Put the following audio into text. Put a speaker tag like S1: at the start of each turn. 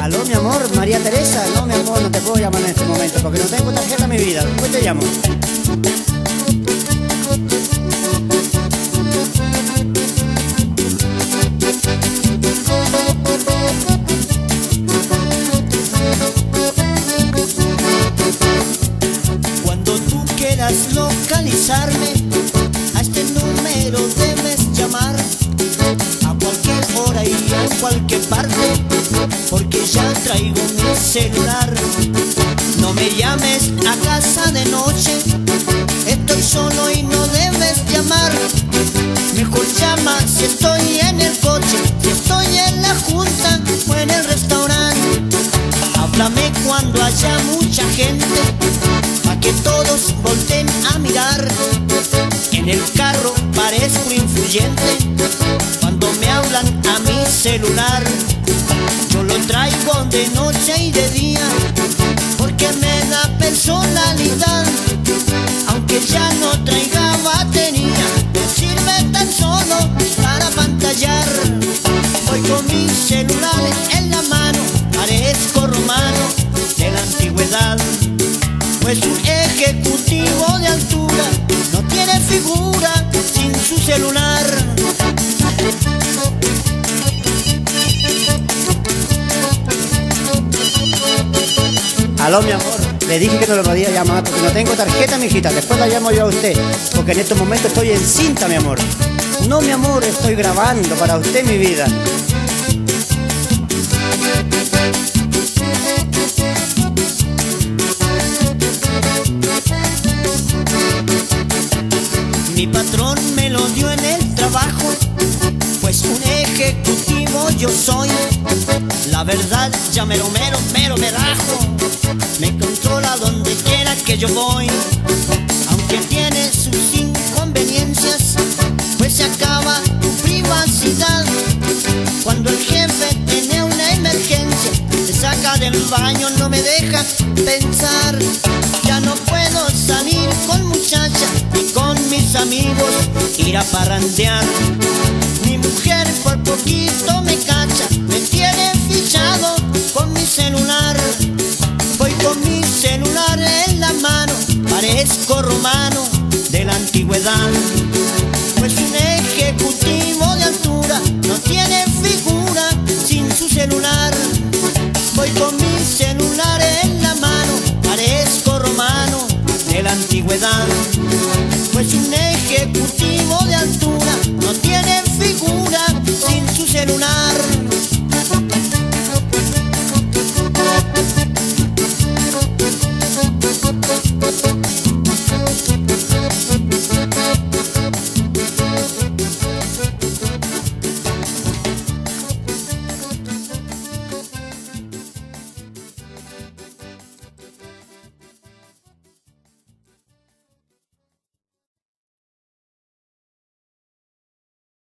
S1: Aló, mi amor, María Teresa. No, mi amor, no te puedo llamar en este momento porque no tengo tarjeta en mi vida. Después te llamo.
S2: Cuando tú quieras localizarme, celular. No me llames a casa de noche, estoy solo y no debes llamar. Mejor llama si estoy en el coche, si estoy en la junta o en el restaurante. Háblame cuando haya mucha gente, pa' que todos volten a mirar. En el carro parezco influyente, cuando me hablan a mi celular. Yo lo traigo de noche y personalidad. Aunque ya no traiga batería, sirve tan solo para pantallar. Voy con mi celular en la mano, parezco romano de la antigüedad. Pues un ejecutivo de altura no tiene figura sin su celular.
S1: Aló, mi amor. Le dije que no lo podía llamar porque no tengo tarjeta, mijita. Después la llamo yo a usted. Porque en estos momentos estoy en cinta, mi amor. No, mi amor, estoy grabando para usted, mi vida.
S2: Mi patrón me lo dio en el trabajo, pues un ejecutivo yo soy. La verdad ya mero, mero, mero me rajo. Me controla donde quiera que yo voy. Aunque tiene sus inconveniencias, pues se acaba tu privacidad. Cuando el jefe tiene una emergencia, te saca del baño, no me deja pensar. Ya no puedo salir con muchacha ni con mis amigos ir a parrandear. parezco romano de la antigüedad. Pues un ejecutivo de altura no tiene figura sin su celular. Voy con mi celular en la mano, parezco romano de la antigüedad.